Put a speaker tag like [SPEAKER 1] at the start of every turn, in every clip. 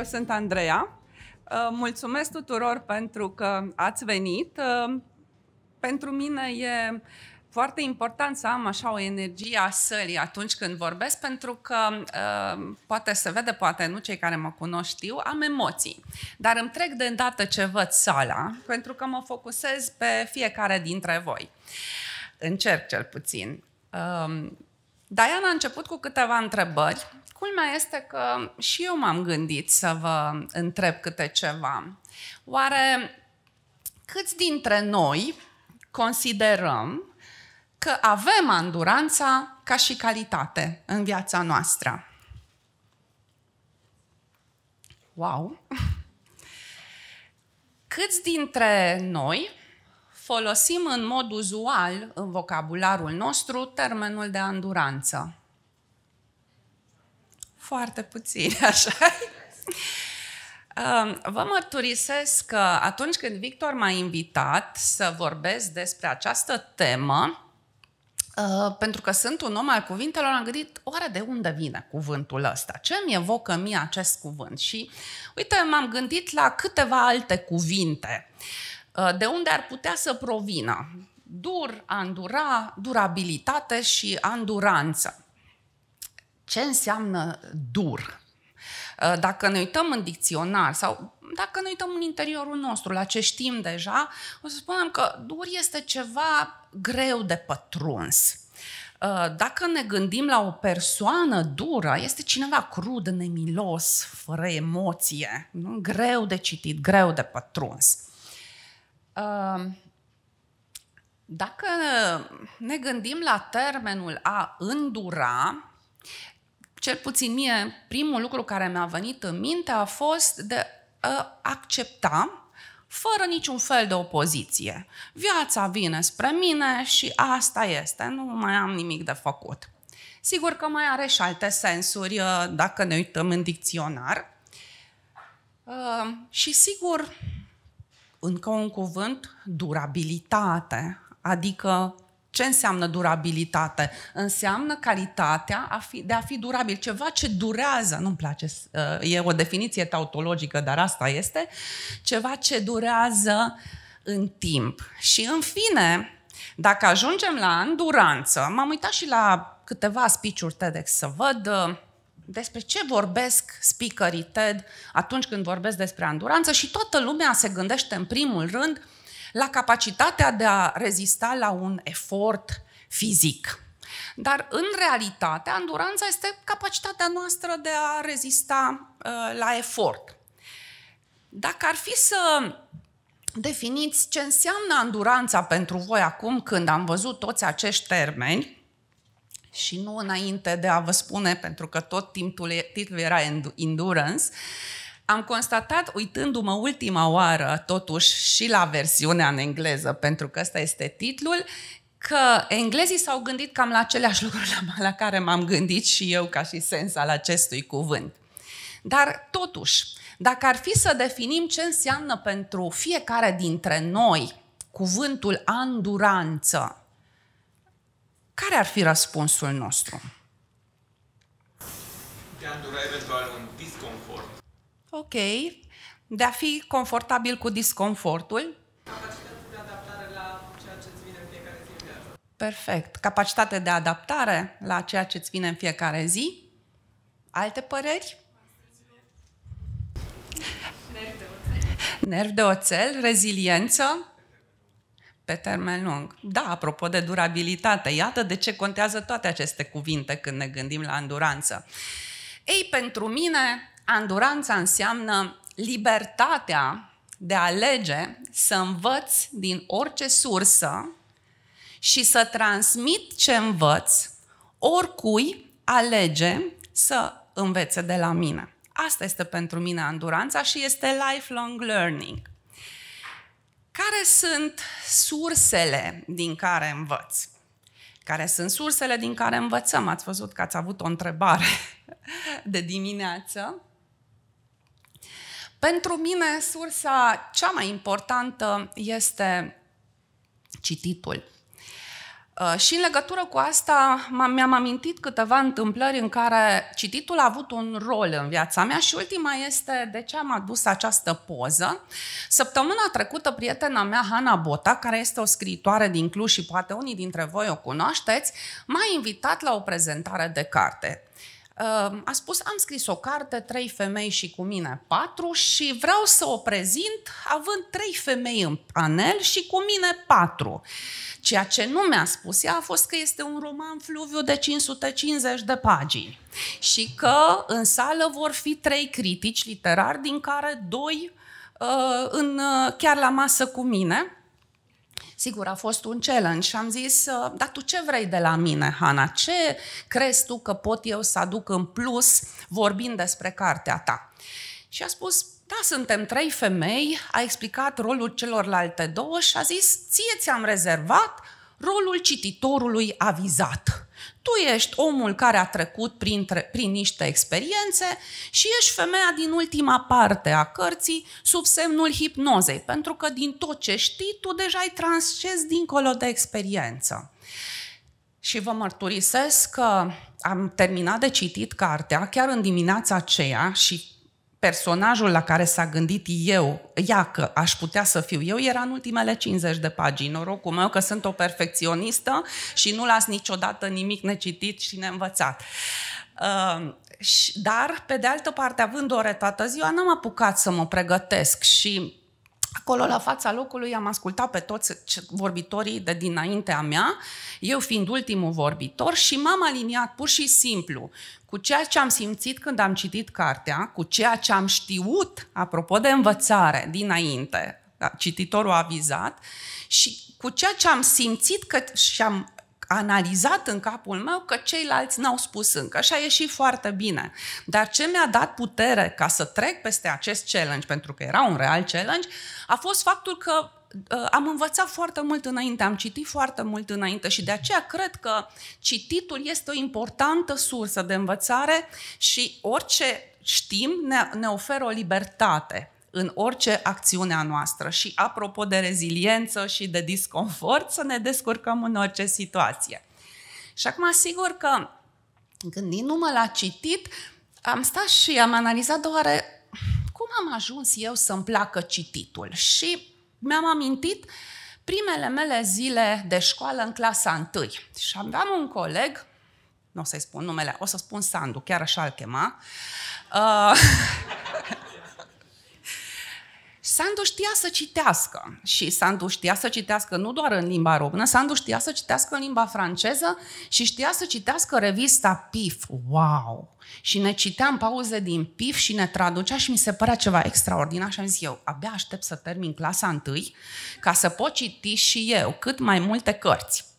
[SPEAKER 1] Bună! Eu sunt Andreea. Uh, mulțumesc tuturor pentru că ați venit. Uh, pentru mine e foarte important să am așa o energie a sălii atunci când vorbesc, pentru că uh, poate se vede, poate nu cei care mă cunosc știu, am emoții. Dar îmi trec de îndată ce văd sala, pentru că mă focusez pe fiecare dintre voi. Încerc cel puțin. Uh, Diana a început cu câteva întrebări. Culmea este că și eu m-am gândit să vă întreb câte ceva. Oare câți dintre noi considerăm că avem anduranța ca și calitate în viața noastră? Wow! Câți dintre noi folosim în mod uzual în vocabularul nostru termenul de anduranță. Foarte puțin, așa Vă mărturisesc că atunci când Victor m-a invitat să vorbesc despre această temă, Uh, pentru că sunt un om al cuvintelor, am gândit, oare de unde vine cuvântul ăsta? Ce mi evocă mie acest cuvânt? Și, uite, m-am gândit la câteva alte cuvinte. Uh, de unde ar putea să provină? Dur, andura, durabilitate și anduranță. Ce înseamnă dur? Uh, dacă ne uităm în dicționar sau dacă ne uităm în interiorul nostru, la ce știm deja, o să spunem că dur este ceva greu de pătruns. Uh, dacă ne gândim la o persoană dură, este cineva crud, nemilos, fără emoție, nu? greu de citit, greu de pătruns. Ehm, dacă ne gândim la termenul a îndura, cel puțin mie, primul lucru care mi-a venit în minte a fost de a accepta fără niciun fel de opoziție. Viața vine spre mine și asta este, nu mai am nimic de făcut. Sigur că mai are și alte sensuri uh, dacă ne uităm în dicționar. Uh, și sigur, încă un cuvânt, durabilitate. Adică ce înseamnă durabilitate? Înseamnă calitatea a fi, de a fi durabil, ceva ce durează. Nu-mi place, uh, e o definiție tautologică, dar asta este. Ceva ce durează în timp. Și în fine, dacă ajungem la înduranță, m-am uitat și la câteva speech-uri TEDx să văd uh, despre ce vorbesc speakerii TED atunci când vorbesc despre anduranță și toată lumea se gândește în primul rând la capacitatea de a rezista la un efort fizic. Dar în realitate, anduranța este capacitatea noastră de a rezista uh, la efort. Dacă ar fi să definiți ce înseamnă anduranța pentru voi acum când am văzut toți acești termeni, și nu înainte de a vă spune, pentru că tot timpul, titlul era Endurance, am constatat, uitându-mă ultima oară, totuși, și la versiunea în engleză, pentru că ăsta este titlul, că englezii s-au gândit cam la aceleași lucruri la, la care m-am gândit și eu ca și sens al acestui cuvânt. Dar, totuși, dacă ar fi să definim ce înseamnă pentru fiecare dintre noi cuvântul anduranță, care ar fi răspunsul nostru?
[SPEAKER 2] De a îndura eventual un disconfort.
[SPEAKER 1] Ok. De a fi confortabil cu disconfortul.
[SPEAKER 2] Capacitate de adaptare la ceea ce îți vine în fiecare zi în viață.
[SPEAKER 1] Perfect. Capacitate de adaptare la ceea ce îți vine în fiecare zi. Alte păreri?
[SPEAKER 2] Nervi de oțel.
[SPEAKER 1] Nervi de oțel, reziliență, pe termen lung. Da, apropo de durabilitate, iată de ce contează toate aceste cuvinte când ne gândim la anduranță. Ei, pentru mine, anduranța înseamnă libertatea de a alege să învăț din orice sursă și să transmit ce învăț oricui alege să învețe de la mine. Asta este pentru mine anduranța și este lifelong learning. Care sunt sursele din care învăț? Care sunt sursele din care învățăm? Ați văzut că ați avut o întrebare de dimineață. Pentru mine, sursa cea mai importantă este cititul. Uh, și în legătură cu asta mi-am amintit câteva întâmplări în care cititul a avut un rol în viața mea și ultima este de ce am adus această poză. Săptămâna trecută, prietena mea, Hana Bota, care este o scriitoare din Cluj și poate unii dintre voi o cunoașteți, m-a invitat la o prezentare de carte. Uh, a spus, am scris o carte, trei femei și cu mine patru și vreau să o prezint având trei femei în panel și cu mine patru. Ceea ce nu mi-a spus ea a fost că este un roman fluviu de 550 de pagini și că în sală vor fi trei critici literari, din care doi uh, în, uh, chiar la masă cu mine. Sigur, a fost un challenge și am zis, uh, dar tu ce vrei de la mine, Hana? Ce crezi tu că pot eu să aduc în plus vorbind despre cartea ta? Și a spus, da, suntem trei femei, a explicat rolul celorlalte două și a zis, ție ți-am rezervat rolul cititorului avizat. Tu ești omul care a trecut prin, prin niște experiențe și ești femeia din ultima parte a cărții sub semnul hipnozei, pentru că din tot ce știi, tu deja ai transces dincolo de experiență. Și vă mărturisesc că am terminat de citit cartea chiar în dimineața aceea și personajul la care s-a gândit eu, ea că aș putea să fiu eu, era în ultimele 50 de pagini. Norocul meu că sunt o perfecționistă și nu las niciodată nimic necitit și neînvățat. Uh, dar, pe de altă parte, având ore toată ziua, n-am apucat să mă pregătesc și Acolo, la fața locului, am ascultat pe toți vorbitorii de dinaintea mea, eu fiind ultimul vorbitor și m-am aliniat pur și simplu cu ceea ce am simțit când am citit cartea, cu ceea ce am știut, apropo de învățare, dinainte, da, cititorul avizat, și cu ceea ce am simțit că și am analizat în capul meu că ceilalți n-au spus încă și a ieșit foarte bine. Dar ce mi-a dat putere ca să trec peste acest challenge, pentru că era un real challenge, a fost faptul că uh, am învățat foarte mult înainte, am citit foarte mult înainte și de aceea cred că cititul este o importantă sursă de învățare și orice știm ne, ne oferă o libertate în orice acțiune a noastră. Și apropo de reziliență și de disconfort, să ne descurcăm în orice situație. Și acum, sigur că gândindu-mă la citit, am stat și am analizat doar cum am ajuns eu să-mi placă cititul. Și mi-am amintit primele mele zile de școală în clasa 1. Și aveam un coleg, nu o să-i spun numele, o să spun Sandu, chiar așa îl chema, uh, Sandu știa să citească și Sandu știa să citească nu doar în limba română, Sandu știa să citească în limba franceză și știa să citească revista PIF. Wow! Și ne citeam pauze din PIF și ne traducea și mi se părea ceva extraordinar și am zis eu, abia aștept să termin clasa întâi ca să pot citi și eu cât mai multe cărți.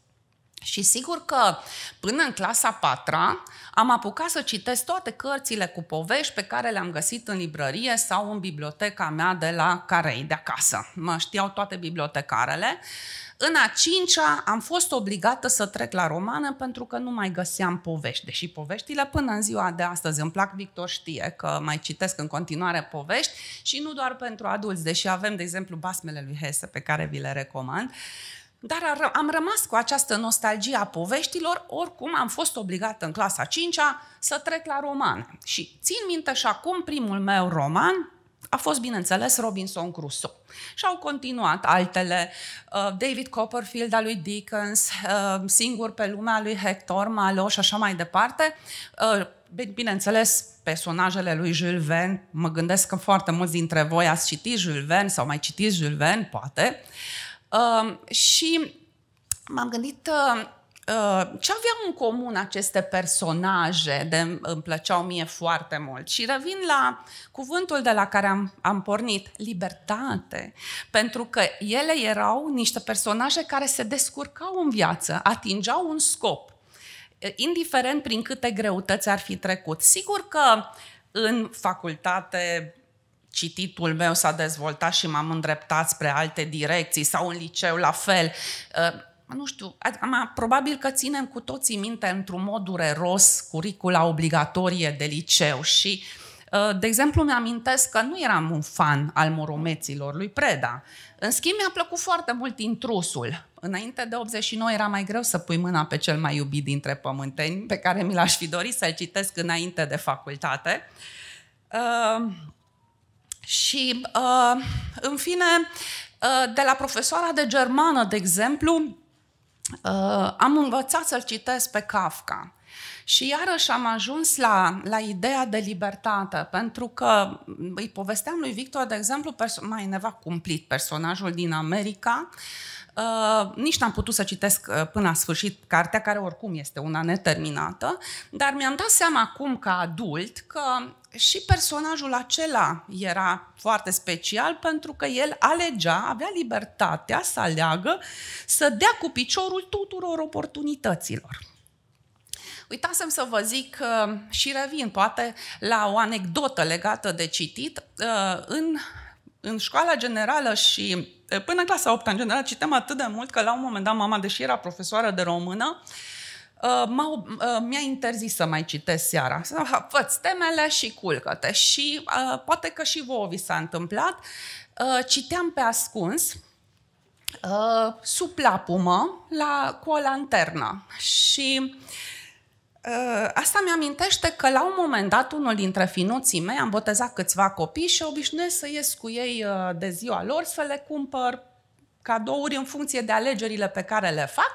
[SPEAKER 1] Și sigur că până în clasa patra am apucat să citesc toate cărțile cu povești pe care le-am găsit în librărie sau în biblioteca mea de la Carei, de acasă. Mă știau toate bibliotecarele. În a cincea am fost obligată să trec la romană pentru că nu mai găseam povești. Deși poveștile până în ziua de astăzi îmi plac, Victor știe că mai citesc în continuare povești și nu doar pentru adulți, deși avem, de exemplu, basmele lui Hesse pe care vi le recomand. Dar am rămas cu această nostalgie a poveștilor, oricum am fost obligată în clasa 5 să trec la roman. Și țin minte și acum primul meu roman a fost, bineînțeles, Robinson Crusoe. Și au continuat altele, uh, David Copperfield al lui Dickens, uh, Singur pe lumea lui Hector Maloș și așa mai departe. Uh, bineînțeles, personajele lui Jules Verne, mă gândesc că foarte mulți dintre voi ați citit Jules Verne sau mai citiți Jules Verne, poate. Uh, și m-am gândit uh, uh, ce aveau în comun aceste personaje, de, îmi plăceau mie foarte mult. Și revin la cuvântul de la care am, am pornit, libertate. Pentru că ele erau niște personaje care se descurcau în viață, atingeau un scop, indiferent prin câte greutăți ar fi trecut. Sigur că în facultate cititul meu s-a dezvoltat și m-am îndreptat spre alte direcții sau în liceu la fel. Uh, nu știu, am, probabil că ținem cu toții minte într-un mod dureros curicula obligatorie de liceu și uh, de exemplu, mi-amintesc că nu eram un fan al moromeților lui Preda. În schimb, mi-a plăcut foarte mult intrusul. Înainte de 89 era mai greu să pui mâna pe cel mai iubit dintre pământeni, pe care mi l-aș fi dorit să-l citesc înainte de facultate. Uh, și, uh, în fine, uh, de la profesoara de germană, de exemplu, uh, am învățat să-l citesc pe Kafka. Și iarăși am ajuns la, la ideea de libertate, pentru că îi povesteam lui Victor, de exemplu, perso- mai neva cumplit personajul din America, Uh, nici n-am putut să citesc uh, până la sfârșit cartea, care oricum este una neterminată, dar mi-am dat seama acum ca adult că și personajul acela era foarte special pentru că el alegea, avea libertatea să aleagă, să dea cu piciorul tuturor oportunităților. Uitasem să vă zic uh, și revin poate la o anecdotă legată de citit. Uh, în, în școala generală și uh, până în clasa 8 în general citeam atât de mult că la un moment dat mama, deși era profesoară de română, uh, mi-a interzis să mai citesc seara. Să fă temele și culcă-te. Și uh, poate că și vouă vi s-a întâmplat. Uh, citeam pe ascuns, uh, sub plapumă, la, cu o lanternă. Și uh, Uh, asta mi-amintește că la un moment dat unul dintre finuții mei am botezat câțiva copii și obișnuiesc să ies cu ei uh, de ziua lor să le cumpăr cadouri în funcție de alegerile pe care le fac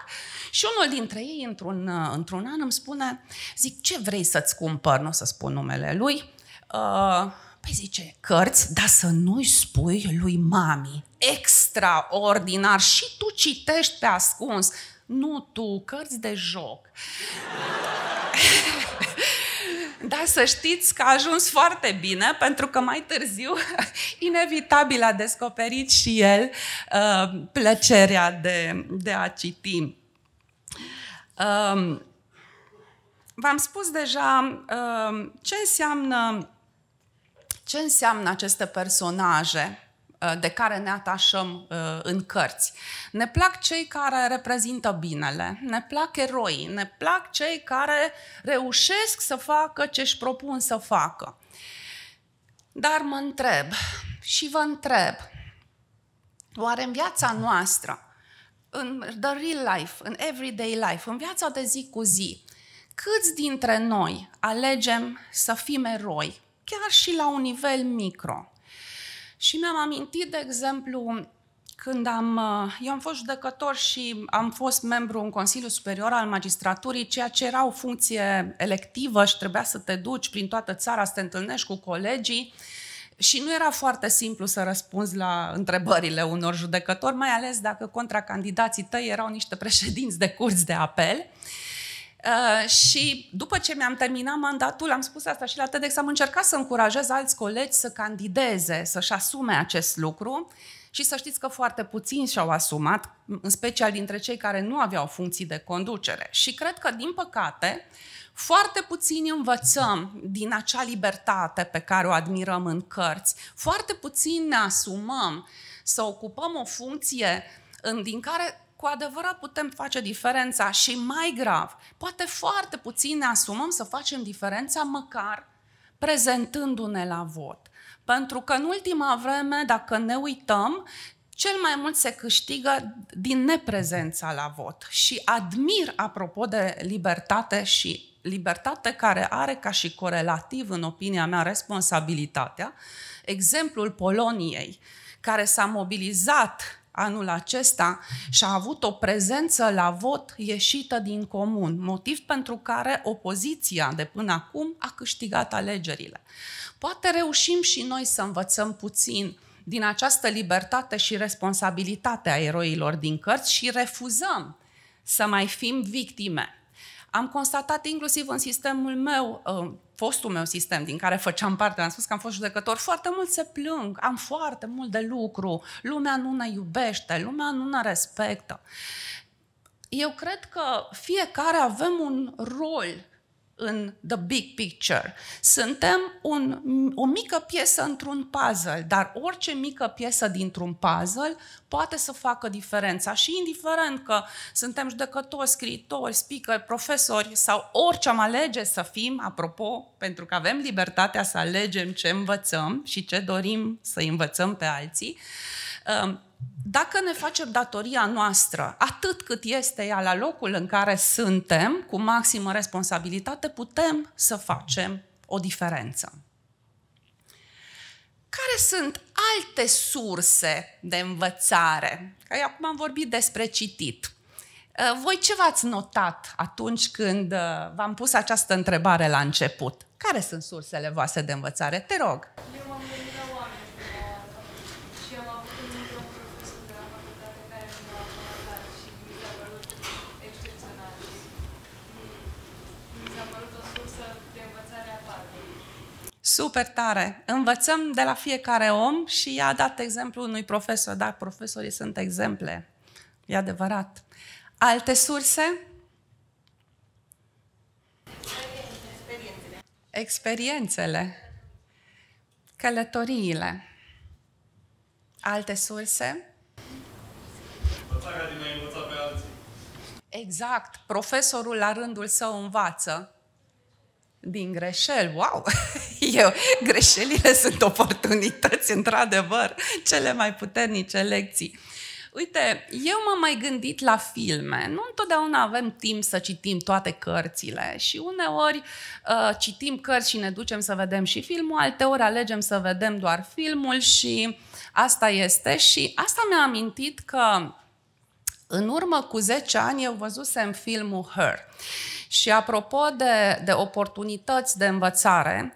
[SPEAKER 1] și unul dintre ei într-un, uh, într-un an îmi spune, zic, ce vrei să-ți cumpăr? Nu o să spun numele lui. Uh, păi zice, cărți, dar să nu-i spui lui mami. Extraordinar! Și tu citești pe ascuns. Nu tu, cărți de joc. Dar să știți că a ajuns foarte bine, pentru că mai târziu, inevitabil, a descoperit și el uh, plăcerea de, de a citi. Uh, v-am spus deja uh, ce înseamnă ce înseamnă aceste personaje Uh, de care ne atașăm uh, în cărți. Ne plac cei care reprezintă binele, ne plac eroi, ne plac cei care reușesc să facă ce își propun să facă. Dar mă întreb și vă întreb, oare în viața noastră, în the real life, în everyday life, în viața de zi cu zi, câți dintre noi alegem să fim eroi, chiar și la un nivel micro? Și mi-am amintit, de exemplu, când am, uh, eu am fost judecător și am fost membru în Consiliul Superior al Magistraturii, ceea ce era o funcție electivă și trebuia să te duci prin toată țara să te întâlnești cu colegii și nu era foarte simplu să răspunzi la întrebările unor judecători, mai ales dacă contracandidații tăi erau niște președinți de curți de apel. Uh, Uh, și după ce mi-am terminat mandatul, am spus asta și la TEDx, am încercat să încurajez alți colegi să candideze, să-și asume acest lucru și să știți că foarte puțini și-au asumat, în special dintre cei care nu aveau funcții de conducere. Și cred că, din păcate, foarte puțini învățăm din acea libertate pe care o admirăm în cărți. Foarte puțini ne asumăm să ocupăm o funcție în, din care cu adevărat putem face diferența și mai grav, poate foarte puțin ne asumăm să facem diferența măcar prezentându-ne la vot. Pentru că în ultima vreme, dacă ne uităm, cel mai mult se câștigă din neprezența la vot. Și admir, apropo de libertate și libertate care are ca și corelativ, în opinia mea, responsabilitatea, exemplul Poloniei, care s-a mobilizat anul acesta și a avut o prezență la vot ieșită din comun, motiv pentru care opoziția de până acum a câștigat alegerile. Poate reușim și noi să învățăm puțin din această libertate și responsabilitate a eroilor din cărți și refuzăm să mai fim victime. Am constatat inclusiv în sistemul meu, uh, fostul meu sistem din care făceam parte, am spus că am fost judecător, foarte mult se plâng, am foarte mult de lucru, lumea nu ne iubește, lumea nu ne respectă. Eu cred că fiecare avem un rol în the big picture. Suntem un, o mică piesă într-un puzzle, dar orice mică piesă dintr-un puzzle poate să facă diferența. Și indiferent că suntem judecători, scriitori, speaker, profesori sau orice am alege să fim, apropo, pentru că avem libertatea să alegem ce învățăm și ce dorim să învățăm pe alții, Um, dacă ne facem datoria noastră, atât cât este ea la locul în care suntem, cu maximă responsabilitate, putem să facem o diferență. Care sunt alte surse de învățare? Că acum am vorbit despre citit. Uh, voi ce v-ați notat atunci când uh, v-am pus această întrebare la început? Care sunt sursele voastre de învățare? Te rog.
[SPEAKER 3] Eu m-am gândit la oameni prima oară și am avut un un profesor de la facultate care mi-a ajutat și mi s-a părut excepțional și mi- mi s-a părut o sursă de învățare aparte.
[SPEAKER 1] Super tare! Învățăm de la fiecare om și i-a dat exemplu unui profesor. Da, profesorii sunt exemple. E adevărat. Alte surse? Experiențele. Călătoriile. Alte surse?
[SPEAKER 4] Învățarea din a învăța pe alții.
[SPEAKER 1] Exact. Profesorul la rândul său învață din greșeli. Wow! Eu, greșelile sunt oportunități, într-adevăr, cele mai puternice lecții. Uite, eu m-am mai gândit la filme. Nu întotdeauna avem timp să citim toate cărțile și uneori uh, citim cărți și ne ducem să vedem și filmul, alteori alegem să vedem doar filmul și asta este. Și asta mi-a amintit că în urmă cu 10 ani eu văzusem filmul Her. Și apropo de, de oportunități de învățare,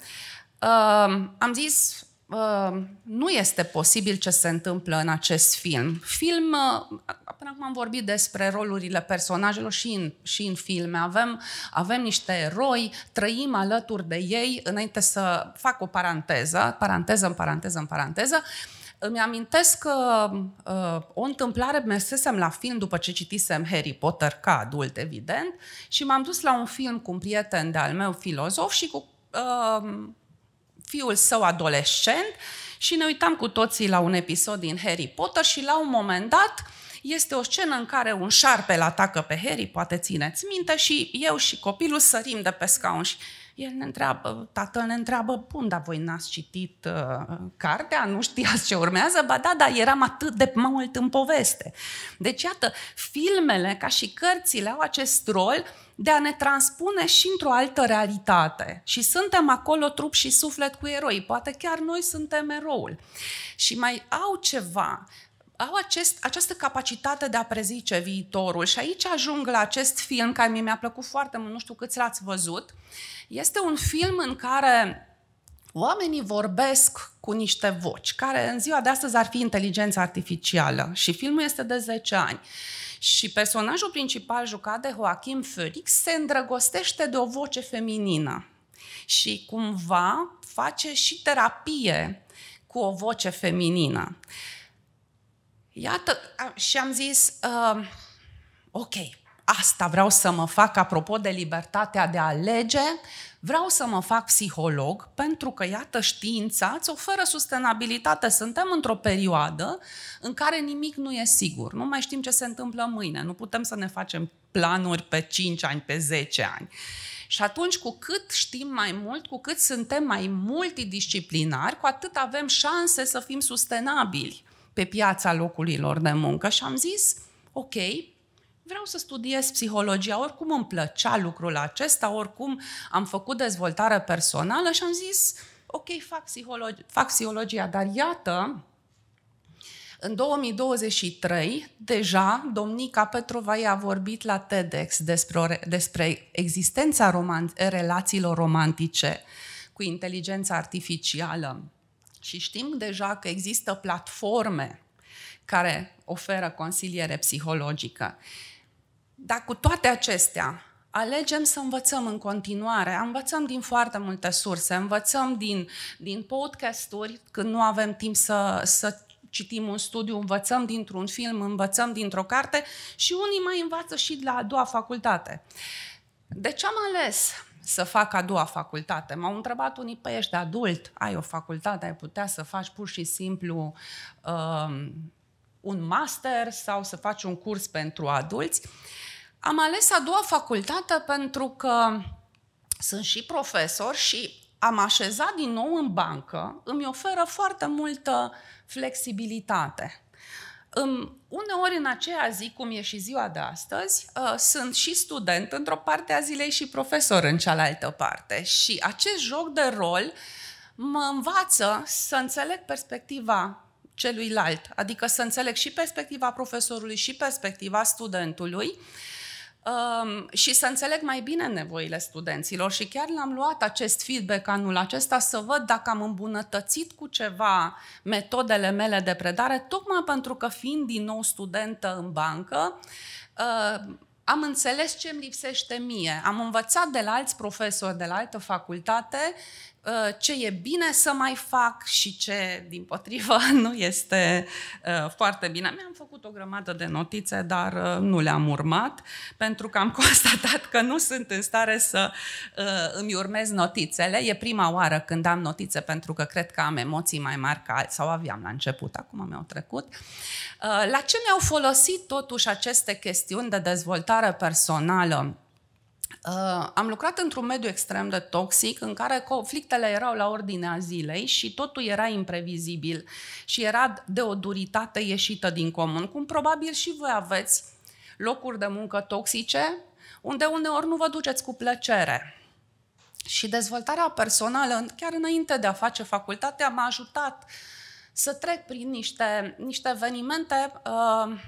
[SPEAKER 1] uh, am zis, uh, nu este posibil ce se întâmplă în acest film. Film, uh, până acum am vorbit despre rolurile personajelor și în, și în filme. Avem, avem niște eroi, trăim alături de ei, înainte să fac o paranteză, paranteză în paranteză în paranteză, îmi amintesc că uh, o întâmplare, mersesem la film după ce citisem Harry Potter ca adult, evident, și m-am dus la un film cu un prieten de-al meu, filozof, și cu uh, fiul său adolescent și ne uitam cu toții la un episod din Harry Potter și la un moment dat este o scenă în care un șarpe îl atacă pe Harry, poate țineți minte, și eu și copilul sărim de pe scaun și el ne întreabă, tatăl ne întreabă, bun, dar voi n-ați citit uh, cartea, nu știați ce urmează? Ba da, dar eram atât de mult în poveste. Deci, iată, filmele, ca și cărțile, au acest rol de a ne transpune și într-o altă realitate. Și suntem acolo trup și suflet cu eroi. Poate chiar noi suntem eroul. Și mai au ceva, au acest, această capacitate de a prezice viitorul. Și aici ajung la acest film care mi-a plăcut foarte mult, nu știu câți l-ați văzut. Este un film în care oamenii vorbesc cu niște voci, care în ziua de astăzi ar fi inteligența artificială. Și filmul este de 10 ani. Și personajul principal, jucat de Joachim Phoenix, se îndrăgostește de o voce feminină. Și cumva face și terapie cu o voce feminină. Iată, și am zis, uh, ok, asta vreau să mă fac apropo de libertatea de a alege, vreau să mă fac psiholog pentru că, iată, știința îți oferă sustenabilitate. Suntem într-o perioadă în care nimic nu e sigur. Nu mai știm ce se întâmplă mâine. Nu putem să ne facem planuri pe 5 ani, pe 10 ani. Și atunci, cu cât știm mai mult, cu cât suntem mai multidisciplinari, cu atât avem șanse să fim sustenabili pe piața locurilor de muncă. Și am zis, ok, vreau să studiez psihologia, oricum îmi plăcea lucrul acesta, oricum am făcut dezvoltare personală și am zis, ok, fac, psihologi- fac psihologia, dar iată, în 2023, deja, domnica Petrova a vorbit la TEDx despre, o re- despre existența roman- relațiilor romantice cu inteligența artificială. Și știm deja că există platforme care oferă consiliere psihologică. Dar cu toate acestea, alegem să învățăm în continuare. Învățăm din foarte multe surse, învățăm din, din podcasturi, când nu avem timp să, să citim un studiu, învățăm dintr-un film, învățăm dintr-o carte și unii mai învață și de la a doua facultate. De ce am ales să fac a doua facultate? M-au întrebat unii, păi ești adult, ai o facultate, ai putea să faci pur și simplu um, un master sau să faci un curs pentru adulți. Am ales a doua facultate pentru că sunt și profesor și am așezat din nou în bancă îmi oferă foarte multă flexibilitate. Um, uneori în aceea zi, cum e și ziua de astăzi, uh, sunt și student într-o parte a zilei și profesor în cealaltă parte. Și acest joc de rol mă învață să înțeleg perspectiva celuilalt, adică să înțeleg și perspectiva profesorului și perspectiva studentului um, și să înțeleg mai bine nevoile studenților și chiar l-am luat acest feedback anul acesta să văd dacă am îmbunătățit cu ceva metodele mele de predare, tocmai pentru că fiind din nou studentă în bancă, uh, am înțeles ce îmi lipsește mie. Am învățat de la alți profesori de la altă facultate Uh, ce e bine să mai fac și ce, din potrivă, nu este uh, foarte bine. Mi-am făcut o grămadă de notițe, dar uh, nu le-am urmat, pentru că am constatat că nu sunt în stare să îmi urmez notițele. E prima oară când am notițe, pentru că cred că am emoții mai mari ca sau aveam la început, acum mi-au trecut. La ce mi-au folosit totuși aceste chestiuni de dezvoltare personală? Uh, am lucrat într-un mediu extrem de toxic în care conflictele erau la ordinea zilei și totul era imprevizibil și era de o duritate ieșită din comun, cum probabil și voi aveți locuri de muncă toxice unde uneori nu vă duceți cu plăcere. Și dezvoltarea personală, chiar înainte de a face facultatea, m-a ajutat să trec prin niște, niște evenimente uh,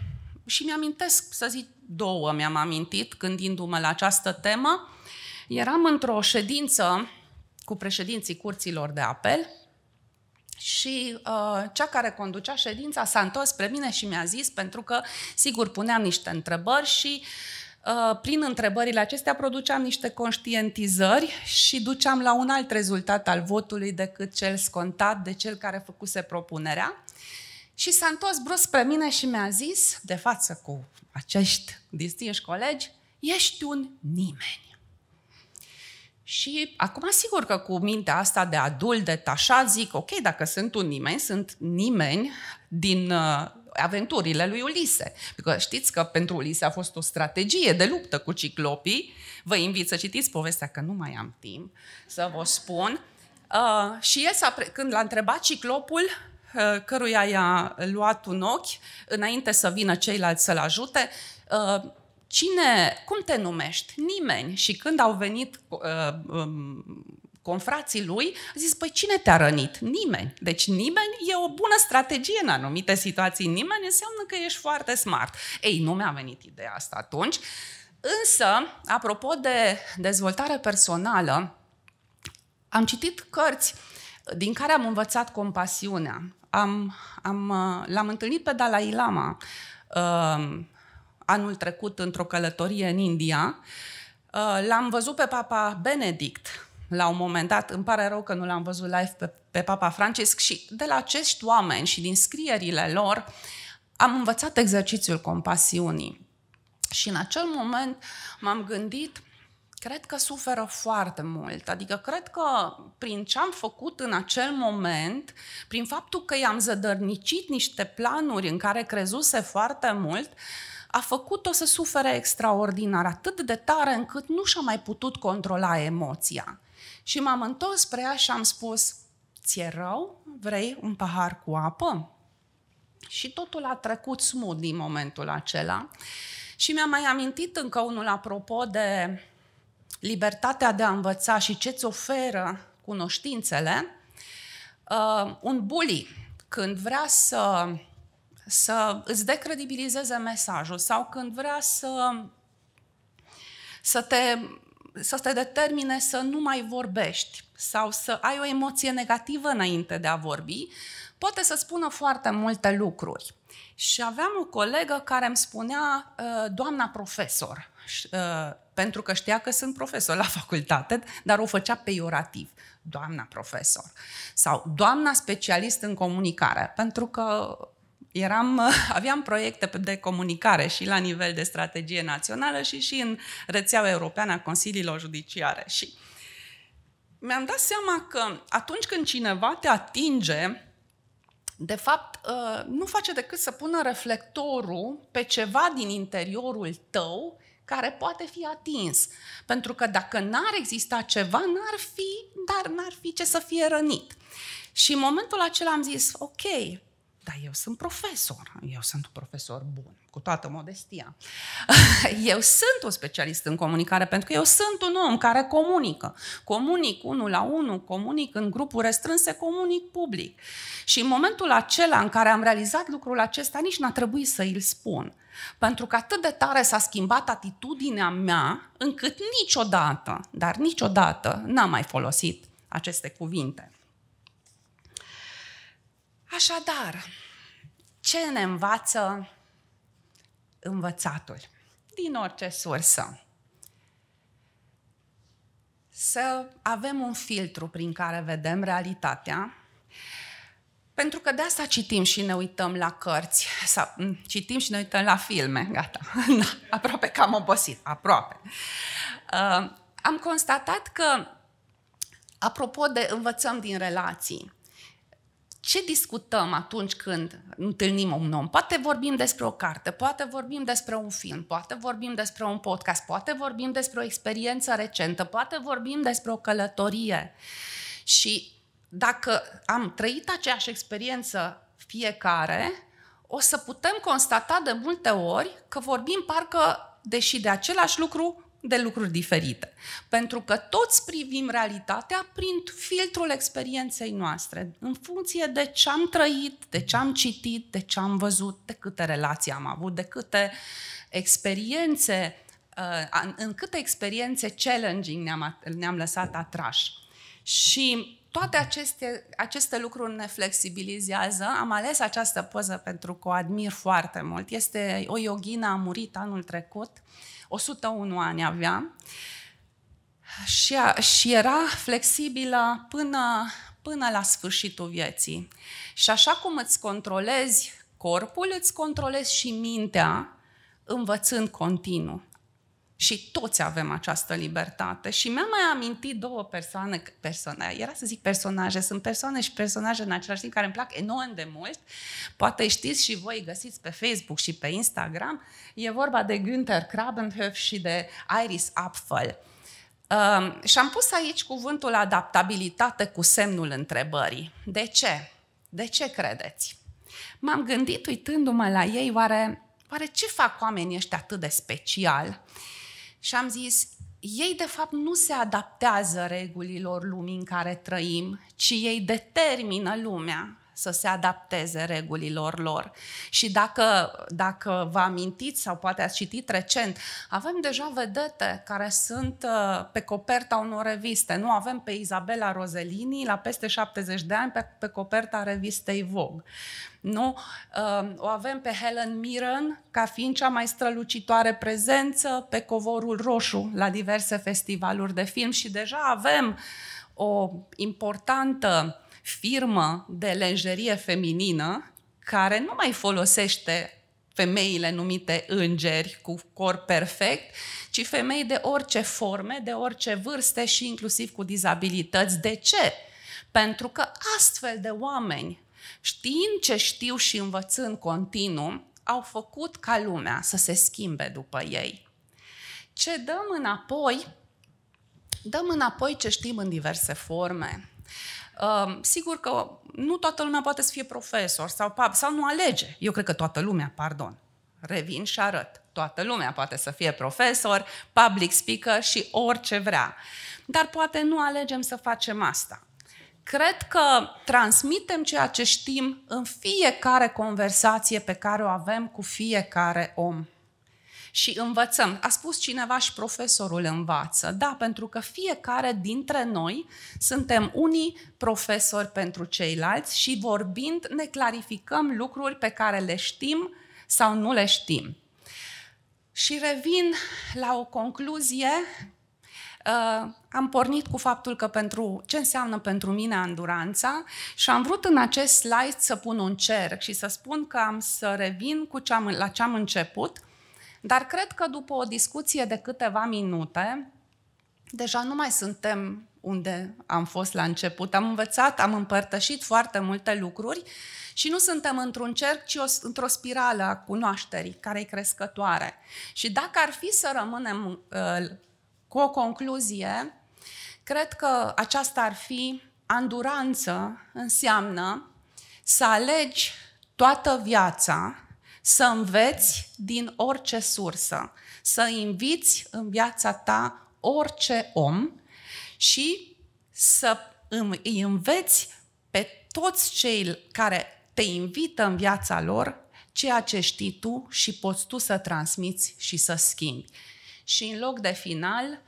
[SPEAKER 1] și mi-amintesc, să zic, două mi-am amintit gândindu-mă la această temă. Eram într-o ședință cu președinții curților de apel și uh, cea care conducea ședința s-a întors spre mine și mi-a zis, pentru că, sigur, puneam niște întrebări și uh, prin întrebările acestea produceam niște conștientizări și duceam la un alt rezultat al votului decât cel scontat de cel care făcuse propunerea. Și s-a întors brusc spre mine și mi-a zis, de față cu acești distinși colegi, ești un nimeni. Și acum, sigur că cu mintea asta de adult, detașat, zic, ok, dacă sunt un nimeni, sunt nimeni din uh, aventurile lui Ulise. Pentru că știți că pentru Ulise a fost o strategie de luptă cu ciclopii. Vă invit să citiți povestea, că nu mai am timp să vă spun. Uh, și el, s-a, când l-a întrebat ciclopul, Uh, căruia i-a luat un ochi înainte să vină ceilalți să-l ajute. Uh, cine, cum te numești? Nimeni. Și când au venit uh, um, confrații lui, a zis, păi cine te-a rănit? Nimeni. Deci nimeni e o bună strategie în anumite situații. Nimeni înseamnă că ești foarte smart. Ei, nu mi-a venit ideea asta atunci. Însă, apropo de dezvoltare personală, am citit cărți din care am învățat compasiunea am, am, uh, l-am întâlnit pe Dalai Lama uh, anul trecut într-o călătorie în India. Uh, l-am văzut pe Papa Benedict la un moment dat, îmi pare rău că nu l-am văzut live pe, pe Papa Francisc și de la acești oameni și din scrierile lor am învățat exercițiul compasiunii. Și în acel moment m-am gândit cred că suferă foarte mult. Adică cred că prin ce am făcut în acel moment, prin faptul că i-am zădărnicit niște planuri în care crezuse foarte mult, a făcut-o să sufere extraordinar, atât de tare încât nu și-a mai putut controla emoția. Și m-am întors spre ea și am spus, ți-e rău? Vrei un pahar cu apă? Și totul a trecut smooth din momentul acela. Și mi-am mai amintit încă unul apropo de libertatea de a învăța și ce-ți oferă cunoștințele, uh, un bully, când vrea să, să îți decredibilizeze mesajul sau când vrea să, să, te, să te determine să nu mai vorbești sau să ai o emoție negativă înainte de a vorbi, poate să spună foarte multe lucruri. Și aveam o colegă care îmi spunea, uh, doamna profesor, uh, pentru că știa că sunt profesor la facultate, dar o făcea peiorativ. Doamna profesor. Sau doamna specialist în comunicare, pentru că eram, aveam proiecte de comunicare și la nivel de strategie națională și și în rețeaua europeană a consiliilor judiciare. Și mi-am dat seama că atunci când cineva te atinge, de fapt, ă, nu face decât să pună reflectorul pe ceva din interiorul tău care poate fi atins. Pentru că dacă n-ar exista ceva, n-ar fi, dar n-ar fi ce să fie rănit. Și în momentul acela am zis, ok, dar eu sunt profesor, eu sunt un profesor bun, cu toată modestia. Eu sunt un specialist în comunicare pentru că eu sunt un om care comunică. Comunic unul la unul, comunic în grupuri restrânse, comunic public. Și în momentul acela în care am realizat lucrul acesta, nici n-a trebuit să îl spun. Pentru că atât de tare s-a schimbat atitudinea mea, încât niciodată, dar niciodată, n-am mai folosit aceste cuvinte. Așadar, ce ne învață învățatul din orice sursă? Să avem un filtru prin care vedem realitatea, pentru că de asta citim și ne uităm la cărți, sau citim și ne uităm la filme, gata, da, aproape că am obosit, aproape. Uh, am constatat că, apropo de învățăm din relații, ce discutăm atunci când întâlnim un om? Poate vorbim despre o carte, poate vorbim despre un film, poate vorbim despre un podcast, poate vorbim despre o experiență recentă, poate vorbim despre o călătorie. Și dacă am trăit aceeași experiență fiecare, o să putem constata de multe ori că vorbim parcă, deși de același lucru, de lucruri diferite. Pentru că toți privim realitatea prin filtrul experienței noastre, în funcție de ce am trăit, de ce am citit, de ce am văzut, de câte relații am avut, de câte experiențe, uh, în câte experiențe challenging ne-am, ne-am lăsat atrași. Și toate aceste, aceste lucruri ne flexibilizează. Am ales această poză pentru că o admir foarte mult. Este o yoghină, a murit anul trecut, 101 ani avea și, a, și era flexibilă până, până la sfârșitul vieții. Și așa cum îți controlezi corpul, îți controlezi și mintea învățând continuu. Și toți avem această libertate. Și mi-am mai amintit două persoane, persoane, era să zic personaje, sunt persoane și personaje în același timp care îmi plac enorm de mult. Poate știți și voi, găsiți pe Facebook și pe Instagram. E vorba de Günther Krabenhof și de Iris Apfel. Um, și am pus aici cuvântul adaptabilitate cu semnul întrebării. De ce? De ce credeți? M-am gândit uitându-mă la ei, oare, oare ce fac oamenii ăștia atât de special? Și am zis, ei de fapt nu se adaptează regulilor lumii în care trăim, ci ei determină lumea să se adapteze regulilor lor. Și dacă, dacă vă amintiți sau poate ați citit recent, avem deja vedete care sunt uh, pe coperta unor reviste. Nu avem pe Isabela Roselini la peste 70 de ani pe, pe coperta revistei Vogue. Nu? Uh, o avem pe Helen Mirren ca fiind cea mai strălucitoare prezență pe covorul roșu la diverse festivaluri de film și deja avem o importantă firmă de lenjerie feminină care nu mai folosește femeile numite îngeri cu corp perfect, ci femei de orice forme, de orice vârste și inclusiv cu dizabilități. De ce? Pentru că astfel de oameni, știind ce știu și învățând continuu, au făcut ca lumea să se schimbe după ei. Ce dăm înapoi? Dăm înapoi ce știm în diverse forme. Sigur că nu toată lumea poate să fie profesor sau pub, sau nu alege. Eu cred că toată lumea, pardon. Revin și arăt. Toată lumea poate să fie profesor, public speaker și orice vrea. Dar poate nu alegem să facem asta. Cred că transmitem ceea ce știm în fiecare conversație pe care o avem cu fiecare om și învățăm. A spus cineva și profesorul învață. Da, pentru că fiecare dintre noi suntem unii profesori pentru ceilalți și vorbind ne clarificăm lucruri pe care le știm sau nu le știm. Și revin la o concluzie. Uh, am pornit cu faptul că pentru ce înseamnă pentru mine anduranța și am vrut în acest slide să pun un cerc și să spun că am să revin cu ce am, la ce am început – dar cred că după o discuție de câteva minute, deja nu mai suntem unde am fost la început. Am învățat, am împărtășit foarte multe lucruri și nu suntem într-un cerc, ci o, într-o spirală a cunoașterii care e crescătoare. Și dacă ar fi să rămânem uh, cu o concluzie, cred că aceasta ar fi anduranță înseamnă să alegi toată viața să înveți din orice sursă, să inviți în viața ta orice om și să îi înveți pe toți cei care te invită în viața lor ceea ce știi tu și poți tu să transmiți și să schimbi. Și în loc de final,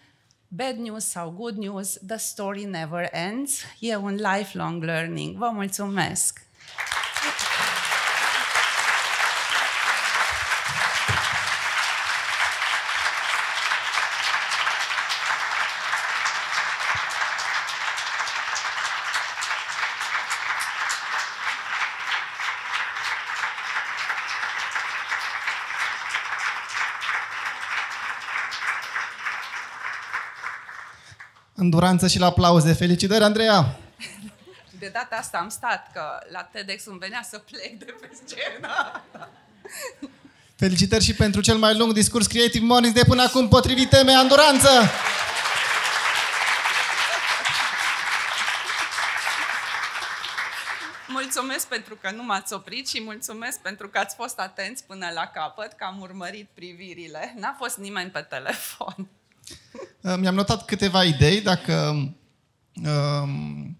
[SPEAKER 1] bad news sau good news, the story never ends. E un lifelong learning. Vă mulțumesc!
[SPEAKER 5] Înduranță și la aplauze. Felicitări, Andreea!
[SPEAKER 1] De data asta am stat, că la TEDx îmi venea să plec de pe scenă.
[SPEAKER 5] Felicitări și pentru cel mai lung discurs Creative Mornings de până acum, potrivit temei Anduranță!
[SPEAKER 1] Mulțumesc pentru că nu m-ați oprit și mulțumesc pentru că ați fost atenți până la capăt, că am urmărit privirile. N-a fost nimeni pe telefon.
[SPEAKER 5] Uh, Mi-am notat câteva idei, dacă um,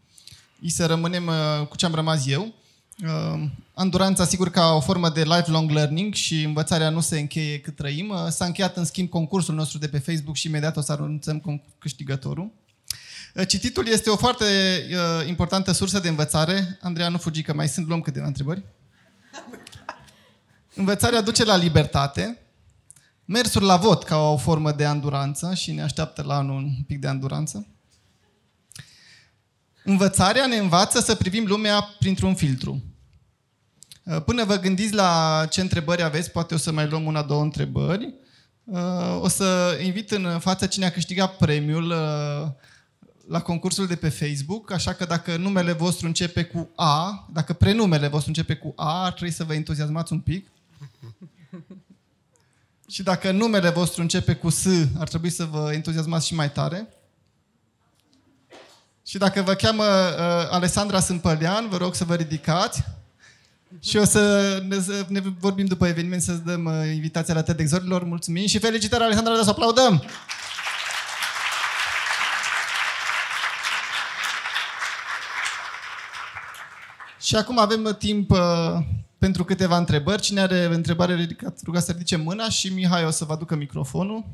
[SPEAKER 5] îi să rămânem uh, cu ce am rămas eu. Uh, Anduranța, sigur, ca o formă de lifelong learning și învățarea nu se încheie cât trăim. Uh, S-a încheiat, în schimb, concursul nostru de pe Facebook și imediat o să anunțăm con- câștigătorul. Uh, Cititul este o foarte uh, importantă sursă de învățare. Andreea, nu fugi, că mai sunt, luăm câteva întrebări. Învățarea duce la libertate, mersul la vot ca o formă de anduranță și ne așteaptă la anul un pic de anduranță. Învățarea ne învață să privim lumea printr-un filtru. Uh, Până vă gândiți la ce întrebări aveți, poate o să mai luăm una, două întrebări. Uh, O să invit în față cine a câștigat premiul uh, la concursul de pe Facebook, așa că dacă numele vostru începe cu A, dacă prenumele vostru începe cu A, ar trebui să vă entuziasmați un pic. Și dacă numele vostru începe cu S, ar trebui să vă entuziasmați și mai tare. Și dacă vă cheamă uh, Alessandra Sâmpălean, vă rog să vă ridicați. Și o să ne, să ne vorbim după eveniment să dăm uh, invitația la TEDxorilor. Mulțumim și felicitări, Alessandra, să aplaudăm! Și acum avem uh, timp uh, pentru câteva întrebări. Cine are întrebare ridicat, ruga să ridice mâna și Mihai o să vă aducă microfonul.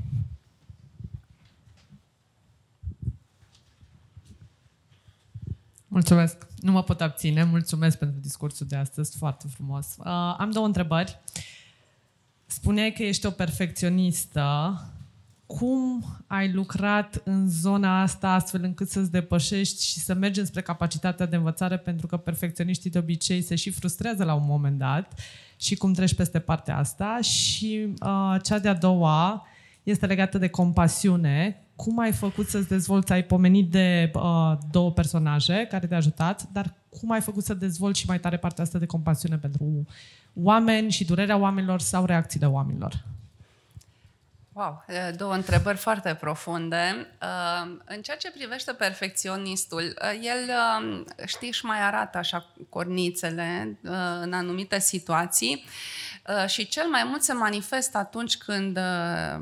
[SPEAKER 2] Mulțumesc. Nu mă pot abține. Mulțumesc pentru discursul de astăzi. Foarte frumos. Uh, am două întrebări. Spuneai că ești o perfecționistă. Cum ai lucrat în zona asta astfel încât să-ți depășești și să mergi spre capacitatea de învățare? Pentru că perfecționiștii de obicei se și frustrează la un moment dat și cum treci peste partea asta. Și uh, cea de-a doua este legată de compasiune. Cum ai făcut să-ți dezvolți? Ai pomenit de uh, două personaje care te-au ajutat, dar cum ai făcut să dezvolți și mai tare partea asta de compasiune pentru oameni și durerea oamenilor sau reacțiile oamenilor?
[SPEAKER 1] Wow, e, două întrebări foarte profunde. Uh, În ceea ce privește perfecționistul, uh, el, uh, știi, își mai arată așa cornițele uh, în anumite situații uh, și cel mai mult se manifestă atunci când uh,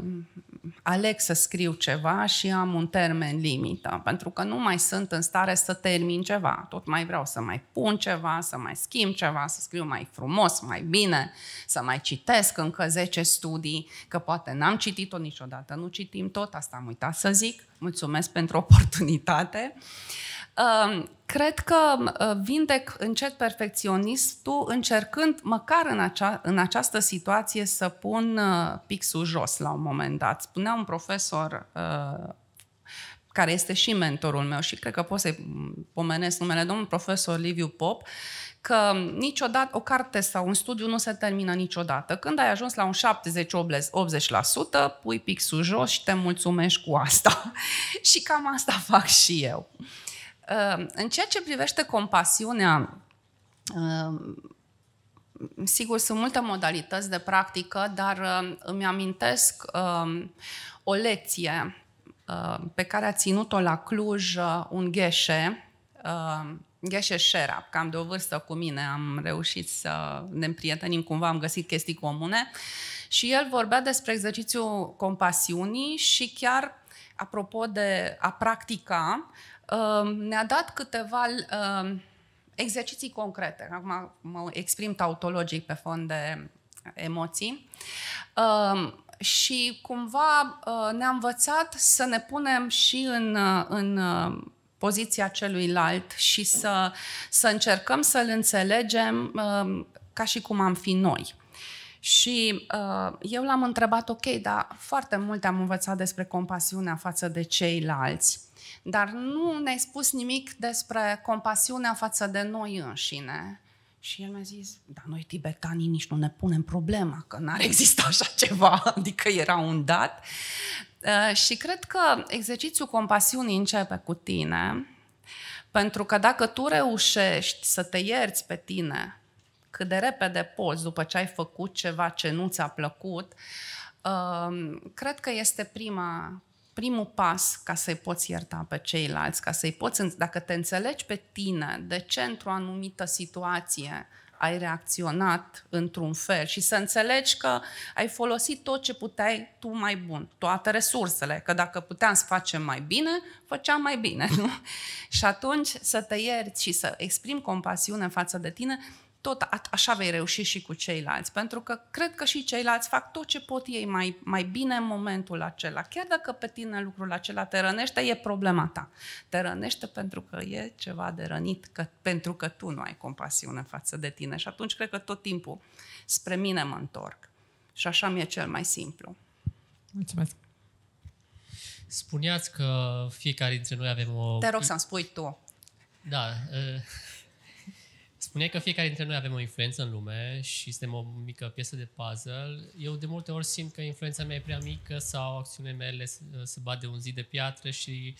[SPEAKER 1] aleg să scriu ceva și am un termen limită, pentru că nu mai sunt în stare să termin ceva. Tot mai vreau să mai pun ceva, să mai schimb ceva, să scriu mai frumos, mai bine, să mai citesc încă 10 studii, că poate n-am citit-o niciodată, nu citim tot, asta am uitat să zic. Mulțumesc pentru oportunitate. Uh, Cred că uh, vindec încet perfecționistul încercând, măcar în, acea, în această situație, să pun uh, pixul jos la un moment dat. Spunea un profesor uh, care este și mentorul meu și cred că pot să-i pomenesc numele, domnul profesor Liviu Pop, că niciodată o carte sau un studiu nu se termină niciodată. Când ai ajuns la un 70-80%, pui pixul jos și te mulțumești cu asta. și cam asta fac și eu. Uh, În ceea ce privește compasiunea, uh, sigur, sunt multe modalități de practică, dar uh, îmi amintesc um, o lecție uh, pe care a ținut-o la Cluj uh, un gheșe, uh, Geshe Sherap, cam de o vârstă cu mine, am reușit să ne împrietenim cumva, am găsit chestii comune. Și el vorbea despre exercițiul compasiunii și chiar, apropo de a practica, uh, ne-a dat câteva uh, exerciții concrete. Acum mă exprim tautologic pe fond de emoții. Uh, și cumva ne-a învățat să ne punem și în, în poziția celuilalt și să, să încercăm să-l înțelegem uh, ca și cum am fi noi. Și uh, eu l-am întrebat, ok, dar foarte multe am învățat despre compasiunea față de ceilalți, dar nu ne-ai spus nimic despre compasiunea față de noi înșine. Și el mi-a zis, da, noi tibetanii nici nu ne punem problema că n-ar exista așa ceva, adică era un dat. Uh, și cred că exercițiul compasiunii începe cu tine, pentru că dacă tu reușești să te ierți pe tine cât de repede poți după ce ai făcut ceva ce nu ți-a plăcut, uh, cred că este prima, primul pas ca să-i poți ierta pe ceilalți, ca să-i poți, dacă te înțelegi pe tine de ce într-o anumită situație ai reacționat într-un fel și să înțelegi că ai folosit tot ce puteai tu mai bun, toate resursele, că dacă puteam să facem mai bine, făceam mai bine, nu? Și atunci să te ierți și să exprimi compasiune față de tine, tot așa vei reuși și cu ceilalți, pentru că cred că și ceilalți fac tot ce pot ei mai, mai bine în momentul acela. Chiar dacă pe tine lucrul acela te rănește, e problema ta. Te rănește pentru că e ceva de rănit, că, pentru că tu nu ai compasiune față de tine. Și atunci cred că tot timpul spre mine mă întorc. Și așa mi-e cel mai simplu.
[SPEAKER 2] Mulțumesc.
[SPEAKER 6] Spuneați că fiecare dintre noi avem o...
[SPEAKER 1] Te rog să-mi spui tu.
[SPEAKER 6] Da. Uh Spune că fiecare dintre noi avem o influență în lume și suntem o mică piesă de puzzle. Eu de multe ori simt că influența mea e prea mică sau acțiunile mele se, se bat de un zid de piatră și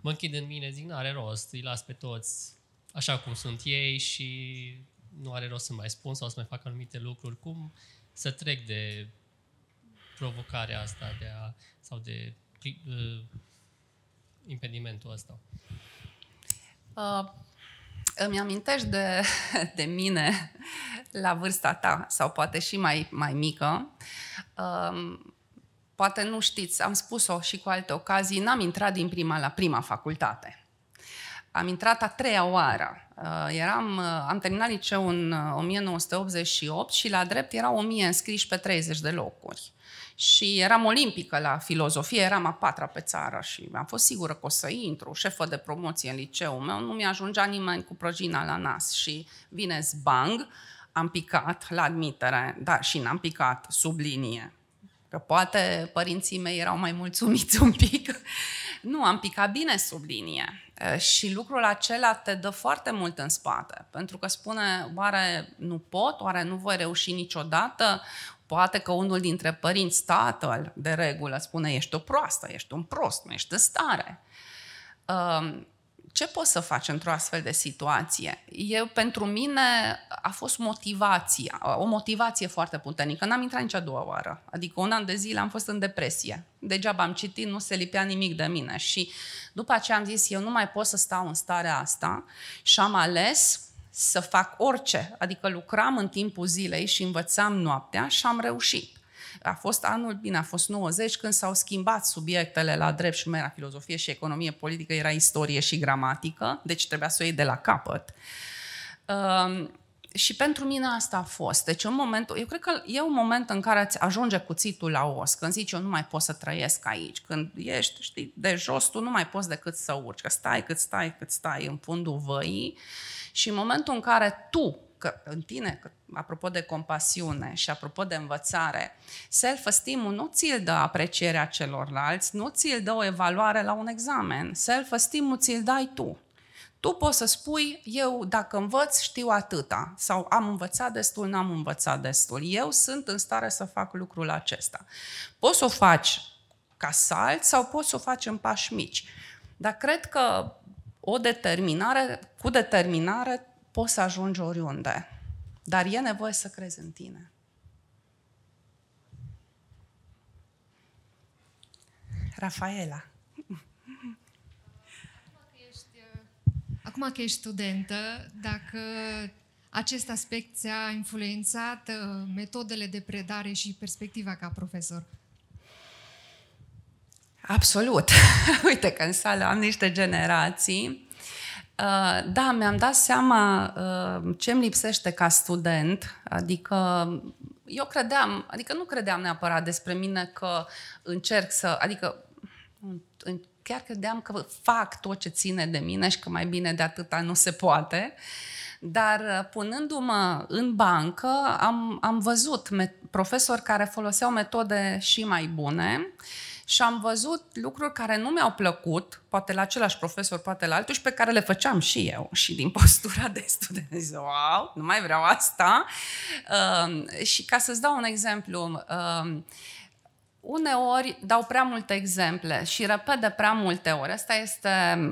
[SPEAKER 6] mă închid în mine, zic, nu are rost, îi las pe toți așa cum sunt ei și nu are rost să mai spun sau să mai fac anumite lucruri. Cum să trec de provocarea asta de a, sau de uh, impedimentul ăsta?
[SPEAKER 1] Uh îmi amintești de, de mine la vârsta ta, sau poate și mai, mai mică. Um, poate nu știți, am spus-o și cu alte ocazii, n-am intrat din prima la prima facultate. Am intrat a treia oară. Uh, eram, uh, am terminat liceul în 1988 uh, și la drept erau 1000 înscriși pe 30 de locuri și eram olimpică la filozofie, eram a patra pe țară și am fost sigură că o să intru, șefă de promoție în liceul meu, nu mi-ajungea nimeni cu prăjina la nas. Și vine zbang, am picat la admitere, dar și n-am picat sub linie, că poate părinții mei erau mai mulțumiți un pic. Nu, am picat bine sub linie. Și lucrul acela te dă foarte mult în spate, pentru că spune, oare nu pot, oare nu voi reuși niciodată, Poate că unul dintre părinți, tatăl, de regulă, spune ești o proastă, ești un prost, nu ești în stare. Um, ce poți să faci într-o astfel de situație? Eu, pentru mine, a fost motivația, o motivație foarte puternică. N-am intrat nici a doua oară. Adică un an de zile am fost în depresie. Degeaba am citit, nu se lipea nimic de mine. Și după aceea am zis, eu nu mai pot să stau în starea asta și am ales să fac orice, adică lucram în timpul zilei și învățam noaptea și am reușit. A fost anul, bine, a fost 90 când s-au schimbat subiectele la drept și nu era filozofie și economie politică, era istorie și gramatică, deci trebuia să o iei de la capăt. Um, și pentru mine asta a fost. Deci în momentul, eu cred că e un moment în care îți ajunge cuțitul la os, când zici eu nu mai pot să trăiesc aici, când ești, știi, de jos, tu nu mai poți decât să urci, că stai cât stai, cât stai în fundul văii și în momentul în care tu, că în tine, că, apropo de compasiune și apropo de învățare, self-esteem-ul nu ți-l dă aprecierea celorlalți, nu ți-l dă o evaluare la un examen. Self-esteem-ul ți-l dai tu. Tu poți să spui, eu dacă învăț știu atâta, sau am învățat destul, n-am învățat destul. Eu sunt în stare să fac lucrul acesta. Poți să o faci ca salt sau poți să o faci în pași mici. Dar cred că o determinare, cu determinare poți să ajungi oriunde. Dar e nevoie să crezi în tine. Rafaela.
[SPEAKER 7] Acum că ești studentă, dacă acest aspect ți-a influențat uh, metodele de predare și perspectiva ca profesor?
[SPEAKER 1] Absolut. Uite că în sală am niște generații. Uh, da, mi-am dat seama uh, ce îmi lipsește ca student, adică eu credeam, adică nu credeam neapărat despre mine că încerc să, adică chiar credeam că fac tot ce ține de mine și că mai bine de atâta nu se poate. Dar punându-mă în bancă, am, am văzut profesori care foloseau metode și mai bune și am văzut lucruri care nu mi-au plăcut, poate la același profesor, poate la altul, și pe care le făceam și eu. Și din postura de student zic, wow, nu mai vreau asta. Uh, și ca să-ți dau un exemplu, uh, uneori dau prea multe exemple și repet de prea multe ori. Asta este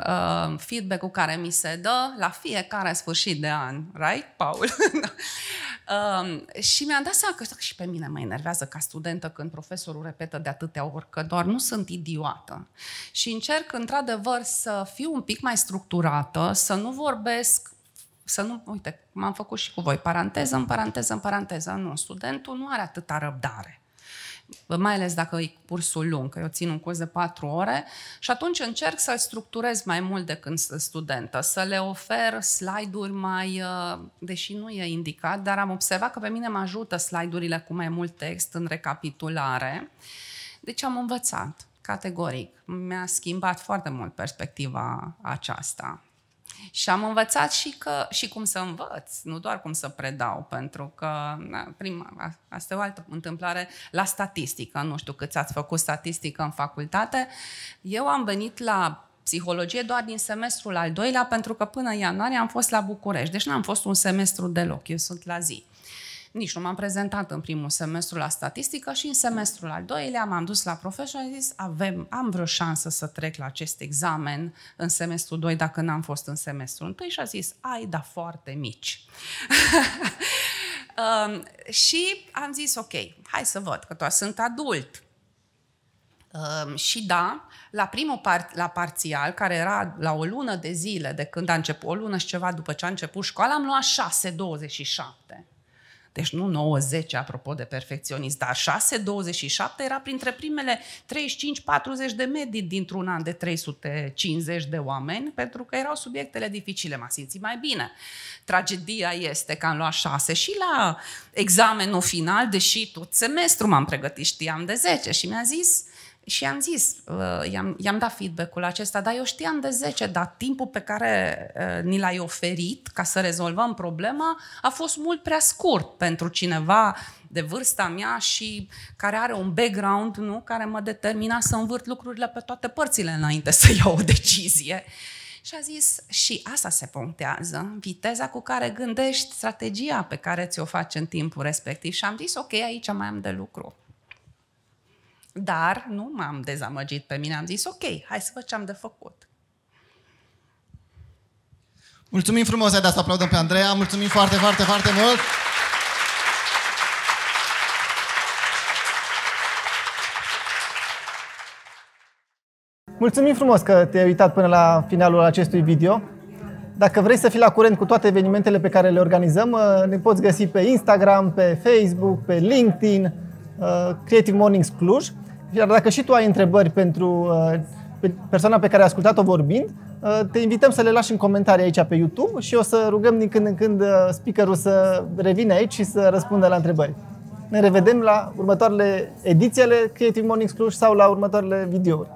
[SPEAKER 1] uh, feedback-ul care mi se dă la fiecare sfârșit de an. Right, Paul? uh, și mi-am dat seama că și pe mine mă enervează ca studentă când profesorul repetă de atâtea ori că doar nu sunt idiotă. Și încerc într-adevăr să fiu un pic mai structurată, să nu vorbesc să nu, uite, m-am făcut și cu voi, paranteză în paranteză în paranteză. Nu, studentul nu are atâta răbdare mai ales dacă e cursul lung, că eu țin un curs de patru ore și atunci încerc să structurez mai mult decât studentă, să le ofer slide-uri mai, uh, deși nu e indicat, dar am observat că pe mine mă ajută slide-urile cu mai mult text în recapitulare. Deci am învățat, categoric. Mi-a schimbat foarte mult perspectiva aceasta. Și am învățat și, că, și cum să învăț, nu doar cum să predau, pentru că na, prima, asta e o altă întâmplare la statistică. Nu știu câți ați făcut statistică în facultate. Eu am venit la psihologie doar din semestrul al doilea, pentru că până ianuarie am fost la București. Deci nu am fost un semestru deloc, eu sunt la zi. Nici nu m-am prezentat în primul semestru la statistică și în semestrul al doilea m-am dus la profesor și am zis avem, am vreo șansă să trec la acest examen în semestrul 2 dacă n-am fost în semestrul 1 și a zis ai da foarte mici. um, și am zis ok, hai să văd că toți sunt adult. Um, și da, la primul part, la parțial, care era la o lună de zile de când a început, o lună și ceva după ce a început școala, am luat 6,27. Deci nu 9-10, apropo de perfecționist, dar 6-27 era printre primele 35-40 de medii dintr-un an de 350 de oameni, pentru că erau subiectele dificile, m-a simțit mai bine. Tragedia este că am luat 6 și la examenul final, deși tot semestru m-am pregătit, știam de 10 și mi-a zis, și am zis, uh, i-am, i-am dat feedback-ul acesta, dar eu știam de 10, dar timpul pe care uh, ni l-ai oferit ca să rezolvăm problema a fost mult prea scurt pentru cineva de vârsta mea și care are un background nu, care mă determina să învârt lucrurile pe toate părțile înainte să iau o decizie. Și a zis, și asta se punctează, viteza cu care gândești, strategia pe care ți-o faci în timpul respectiv. Și am zis, ok, aici mai am de lucru. Dar nu m-am dezamăgit pe mine, am zis ok, hai să văd ce am de făcut.
[SPEAKER 5] Mulțumim frumos, de asta aplaudăm pe Andreea, mulțumim foarte, foarte, foarte mult! Mulțumim frumos că te-ai uitat până la finalul acestui video. Dacă vrei să fii la curent cu toate evenimentele pe care le organizăm, ne poți găsi pe Instagram, pe Facebook, pe LinkedIn, uh, Creative Mornings Cluj. Iar dacă și tu ai întrebări pentru uh, persoana pe care ai ascultat-o vorbind, uh, te invităm să le lași în comentarii aici pe YouTube și o să rugăm din când în când uh, speakerul să revină aici și să răspundă la întrebări. Ne revedem la următoarele ediții ale Creative Morning Cluj sau la următoarele videouri.